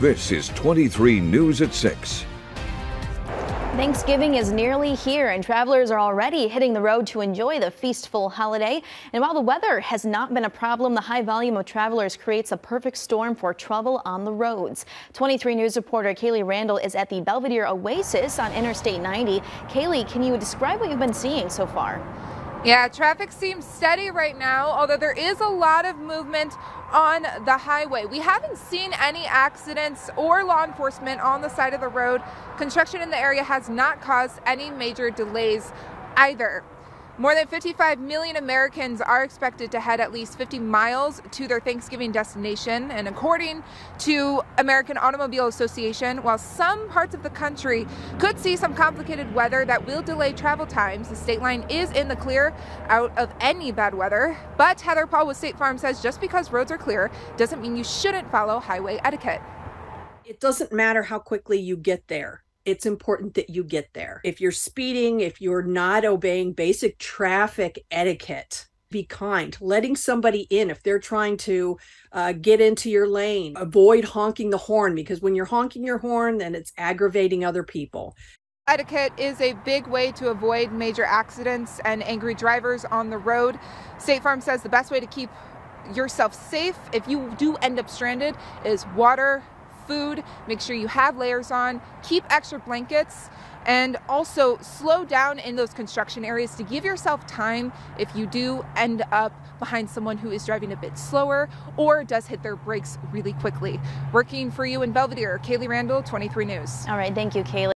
This is 23 News at 6. Thanksgiving is nearly here and travelers are already hitting the road to enjoy the feastful holiday. And while the weather has not been a problem, the high volume of travelers creates a perfect storm for trouble on the roads. 23 News reporter Kaylee Randall is at the Belvidere Oasis on Interstate 90. Kaylee, can you describe what you've been seeing so far? Yeah, traffic seems steady right now, although there is a lot of movement on the highway. We haven't seen any accidents or law enforcement on the side of the road. Construction in the area has not caused any major delays either. More than 55 million Americans are expected to head at least 50 miles to their Thanksgiving destination. And according to American Automobile Association, while some parts of the country could see some complicated weather that will delay travel times, the state line is in the clear out of any bad weather. But Heather Paul with State Farm says just because roads are clear doesn't mean you shouldn't follow highway etiquette. It doesn't matter how quickly you get there it's important that you get there. If you're speeding, if you're not obeying basic traffic etiquette, be kind. Letting somebody in if they're trying to uh, get into your lane, avoid honking the horn because when you're honking your horn, then it's aggravating other people. Etiquette is a big way to avoid major accidents and angry drivers on the road. State Farm says the best way to keep yourself safe if you do end up stranded is water, food, make sure you have layers on, keep extra blankets, and also slow down in those construction areas to give yourself time if you do end up behind someone who is driving a bit slower or does hit their brakes really quickly. Working for you in Belvidere, Kaylee Randall, 23 News. All right, thank you, Kaylee.